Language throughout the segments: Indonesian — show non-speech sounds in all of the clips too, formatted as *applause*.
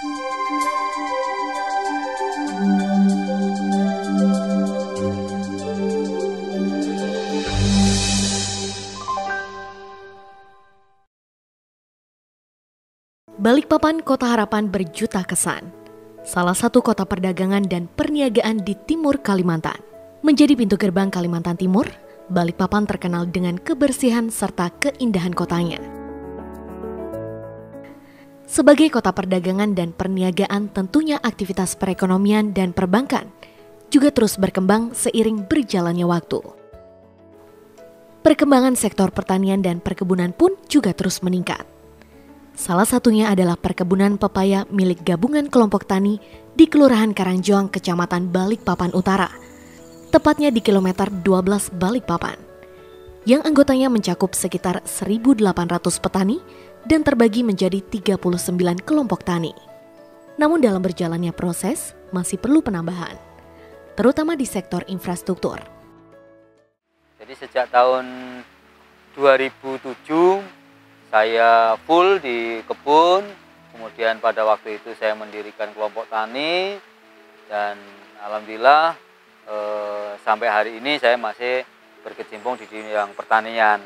Balikpapan Kota Harapan berjuta kesan. Salah satu kota perdagangan dan perniagaan di timur Kalimantan. Menjadi pintu gerbang Kalimantan Timur, Balikpapan terkenal dengan kebersihan serta keindahan kotanya. Sebagai kota perdagangan dan perniagaan, tentunya aktivitas perekonomian dan perbankan juga terus berkembang seiring berjalannya waktu. Perkembangan sektor pertanian dan perkebunan pun juga terus meningkat. Salah satunya adalah perkebunan pepaya milik gabungan kelompok tani di Kelurahan Karangjoang, Kecamatan Balikpapan Utara, tepatnya di kilometer 12 Balikpapan, yang anggotanya mencakup sekitar 1.800 petani dan terbagi menjadi 39 kelompok tani. Namun dalam berjalannya proses, masih perlu penambahan, terutama di sektor infrastruktur. Jadi sejak tahun 2007 saya full di kebun kemudian pada waktu itu saya mendirikan kelompok tani dan alhamdulillah eh, sampai hari ini saya masih berkecimpung di bidang pertanian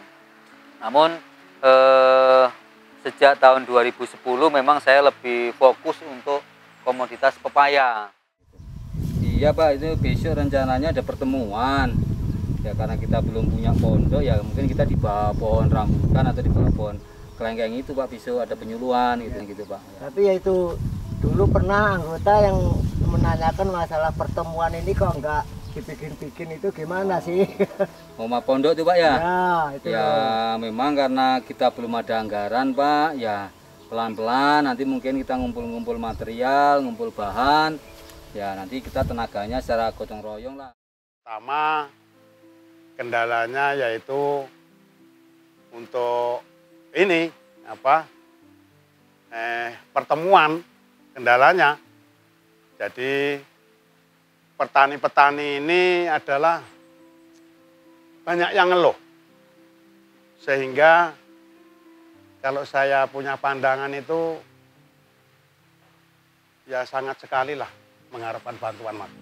namun eh, sejak tahun 2010 memang saya lebih fokus untuk komoditas pepaya iya pak itu besok rencananya ada pertemuan ya karena kita belum punya pondok ya mungkin kita di bawah pohon rambutan atau di bawah pohon kelengkeng itu Pak Bisu ada penyuluhan gitu ya. gitu Pak. Tapi ya itu dulu pernah anggota yang menanyakan masalah pertemuan ini kok enggak dibikin-bikin itu gimana sih? *laughs* Oma pondok tuh Pak ya? Ya, itu. Ya memang karena kita belum ada anggaran Pak, ya pelan-pelan nanti mungkin kita ngumpul-ngumpul material, ngumpul bahan, ya nanti kita tenaganya secara gotong royong lah. Pertama kendalanya yaitu untuk ini apa eh, pertemuan kendalanya. Jadi petani-petani ini adalah banyak yang ngeluh. Sehingga kalau saya punya pandangan itu ya sangat sekali lah mengharapkan bantuan mas.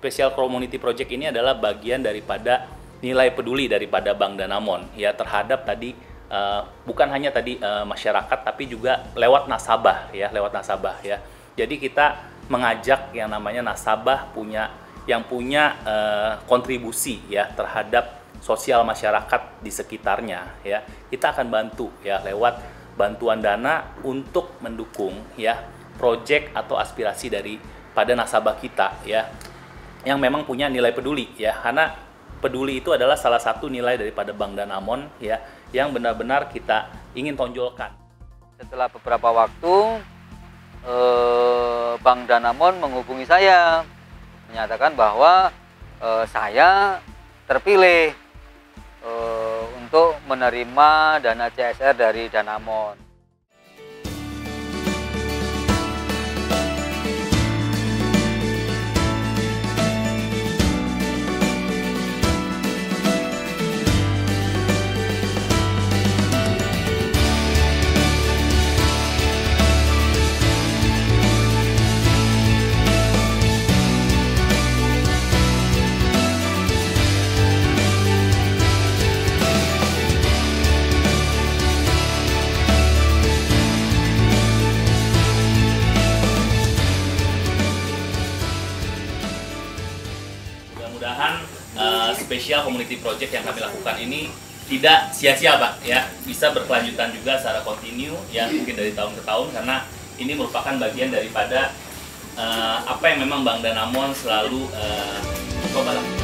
Special Community Project ini adalah bagian daripada nilai peduli daripada Bank Danamon ya terhadap tadi uh, bukan hanya tadi uh, masyarakat tapi juga lewat nasabah ya lewat nasabah ya. Jadi kita mengajak yang namanya nasabah punya yang punya uh, kontribusi ya terhadap sosial masyarakat di sekitarnya ya. Kita akan bantu ya lewat bantuan dana untuk mendukung ya proyek atau aspirasi dari pada nasabah kita ya yang memang punya nilai peduli ya karena peduli itu adalah salah satu nilai daripada Bank Danamon ya yang benar-benar kita ingin tonjolkan. Setelah beberapa waktu eh, Bank Danamon menghubungi saya menyatakan bahwa eh, saya terpilih eh, untuk menerima dana CSR dari Danamon. Spesial community project yang kami lakukan ini tidak sia-sia Pak ya bisa berkelanjutan juga secara kontinu ya mungkin dari tahun ke tahun karena ini merupakan bagian daripada uh, apa yang memang Bang Danamon selalu uh, coba lakukan.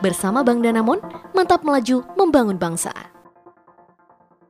Bersama Bank Danamon, mantap melaju membangun bangsa.